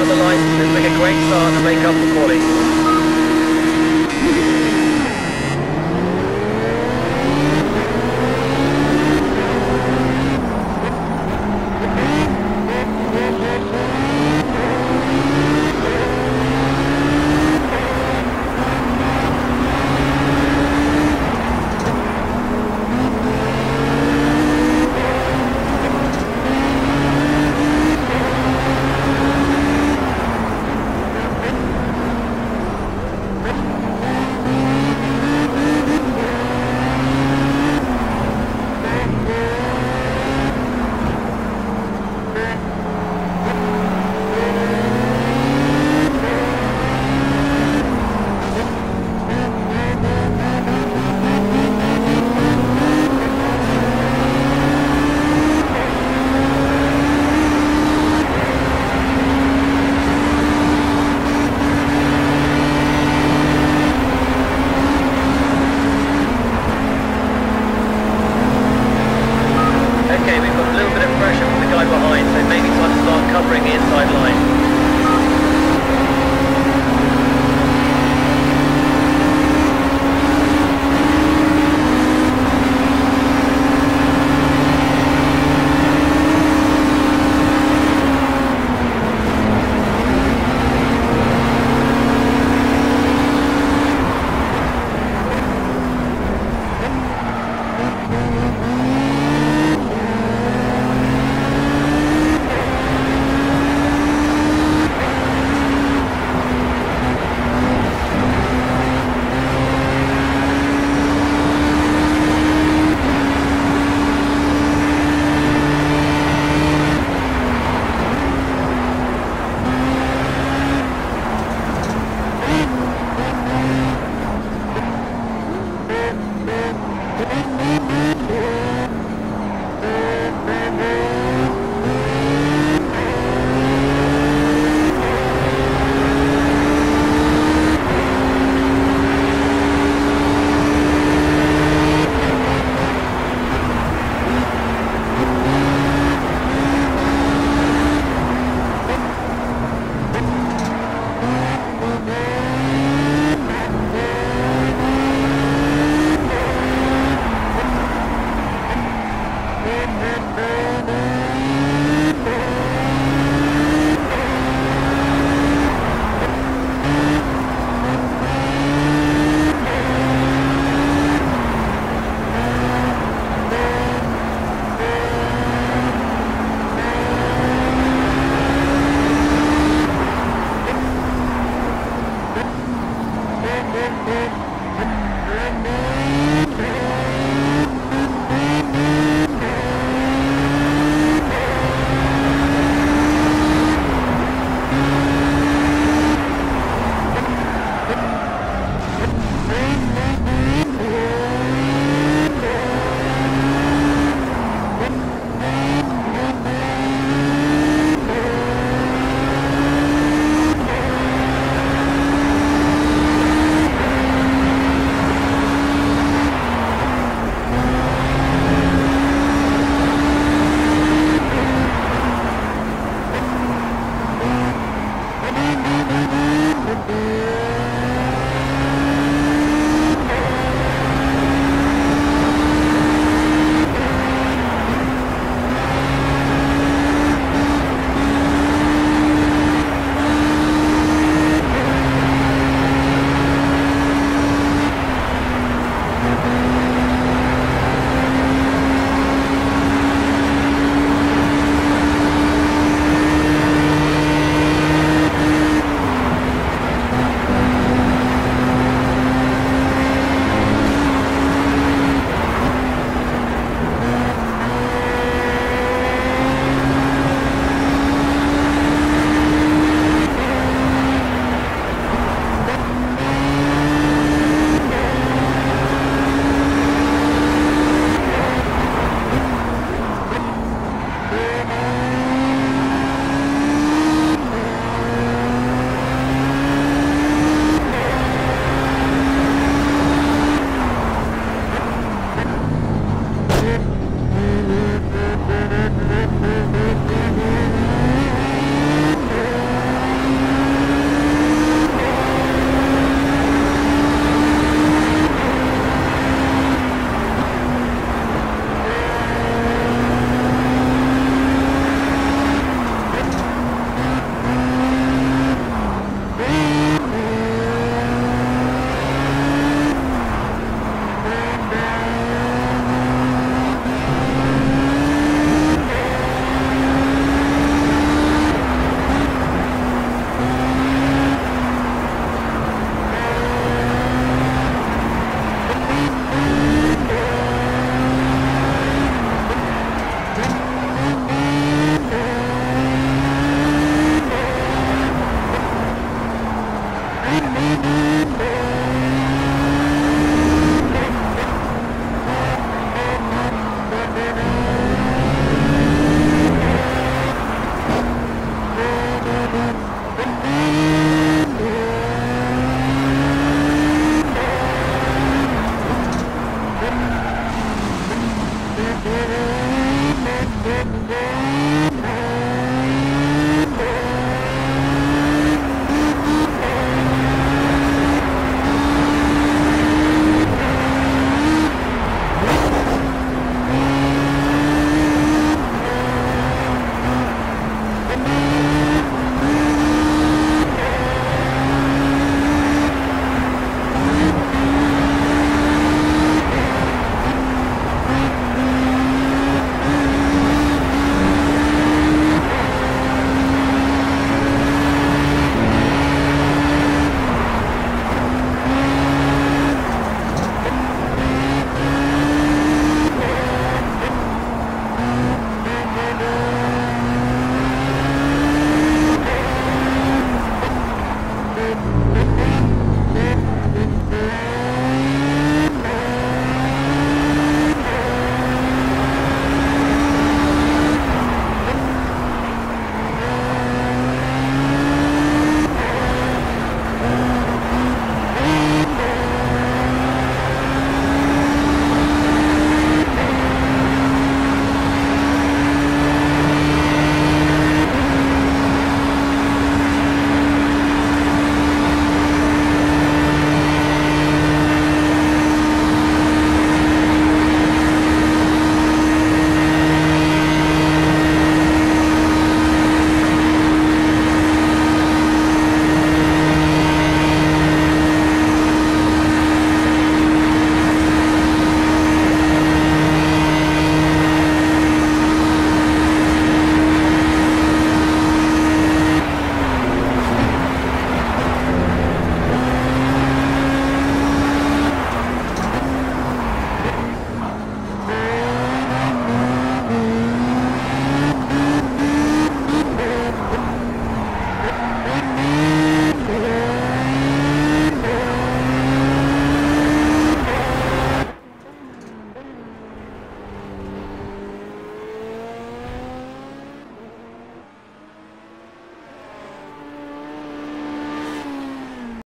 on the line. Let's make a great start and make up for quality. Thank you.